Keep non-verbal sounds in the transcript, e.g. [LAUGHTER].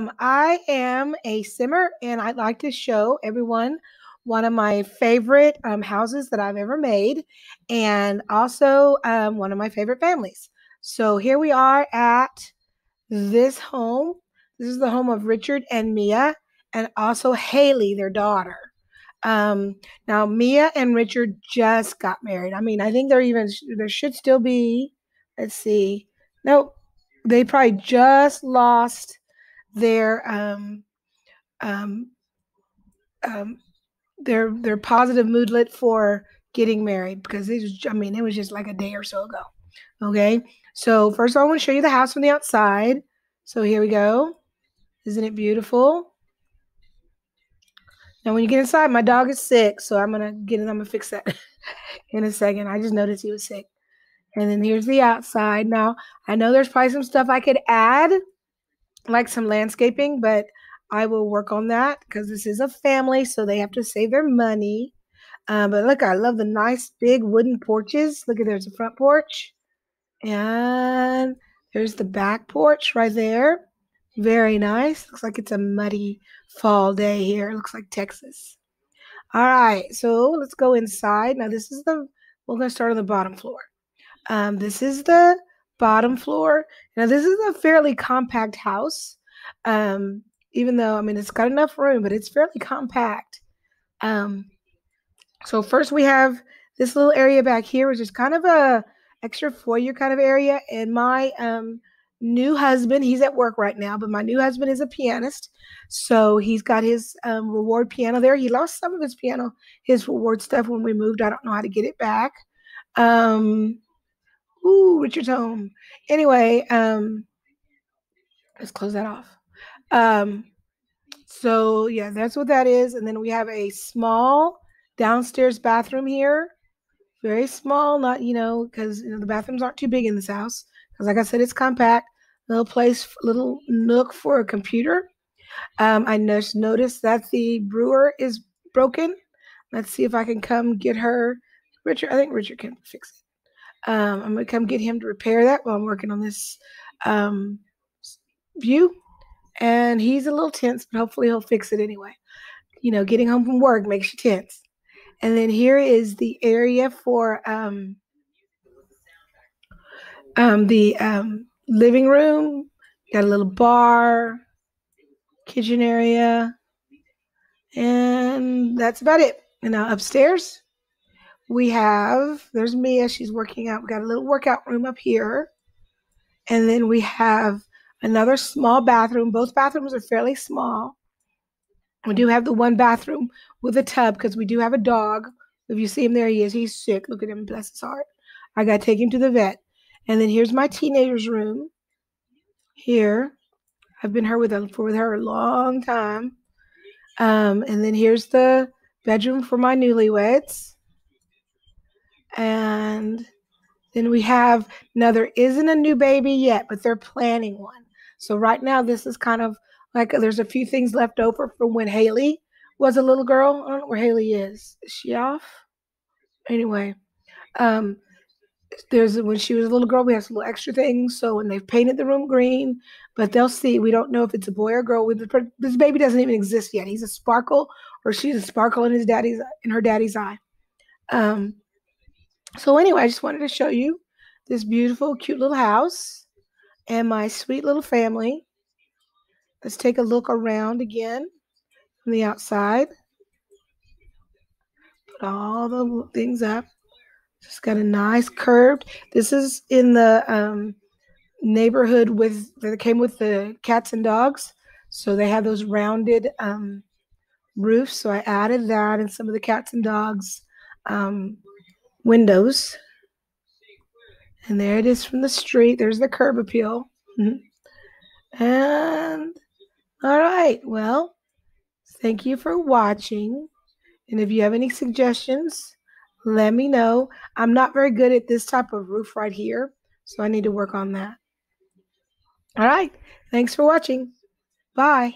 Um, I am a simmer and I'd like to show everyone one of my favorite um, houses that I've ever made and also um, one of my favorite families. So here we are at this home. This is the home of Richard and Mia and also Haley, their daughter. Um, now Mia and Richard just got married. I mean, I think they're even there should still be. Let's see. Nope, they probably just lost their um, um, um, their their positive moodlet for getting married because it was I mean it was just like a day or so ago. Okay, so first all, I want to show you the house from the outside. So here we go. Isn't it beautiful? Now when you get inside, my dog is sick, so I'm gonna get it. I'm gonna fix that [LAUGHS] in a second. I just noticed he was sick. And then here's the outside. Now I know there's probably some stuff I could add like some landscaping, but I will work on that because this is a family, so they have to save their money. Um, but look, I love the nice big wooden porches. Look at there's a front porch, and there's the back porch right there. Very nice. Looks like it's a muddy fall day here. It looks like Texas. All right, so let's go inside. Now this is the we're gonna start on the bottom floor. Um, this is the bottom floor. Now, this is a fairly compact house, um, even though, I mean, it's got enough room, but it's fairly compact. Um, so first we have this little area back here, which is kind of a extra foyer kind of area. And my um, new husband, he's at work right now, but my new husband is a pianist. So he's got his um, reward piano there. He lost some of his piano, his reward stuff when we moved. I don't know how to get it back. Um, Ooh, Richard's home. Anyway, um, let's close that off. Um, so yeah, that's what that is. And then we have a small downstairs bathroom here. Very small, not you know, because you know the bathrooms aren't too big in this house. Because like I said, it's compact. Little place, little nook for a computer. Um, I just noticed that the brewer is broken. Let's see if I can come get her. Richard, I think Richard can fix it. Um, I'm gonna come get him to repair that while I'm working on this um, view. And he's a little tense, but hopefully he'll fix it anyway. You know, getting home from work makes you tense. And then here is the area for um, um, the um, living room. Got a little bar, kitchen area, and that's about it. And now upstairs, we have there's Mia, she's working out. We got a little workout room up here. And then we have another small bathroom. Both bathrooms are fairly small. We do have the one bathroom with a tub because we do have a dog. If you see him there, he is. He's sick. Look at him, bless his heart. I got to take him to the vet. And then here's my teenager's room. Here, I've been her with her for with her a long time. Um, and then here's the bedroom for my newlyweds. And then we have now there isn't a new baby yet, but they're planning one. So right now this is kind of like there's a few things left over from when Haley was a little girl. I don't know where Haley is. Is she off? Anyway, um, there's when she was a little girl, we have some little extra things. So when they've painted the room green, but they'll see. We don't know if it's a boy or girl. This baby doesn't even exist yet. He's a sparkle, or she's a sparkle in his daddy's in her daddy's eye. Um, so anyway, I just wanted to show you this beautiful, cute little house and my sweet little family. Let's take a look around again from the outside. Put all the things up. Just got a nice curved. This is in the um, neighborhood with that came with the cats and dogs. So they have those rounded um, roofs. So I added that and some of the cats and dogs um, windows. And there it is from the street. There's the curb appeal. Mm-hmm. And all right, well, thank you for watching. And if you have any suggestions, let me know. I'm not very good at this type of roof right here, so I need to work on that. All right, thanks for watching. Bye.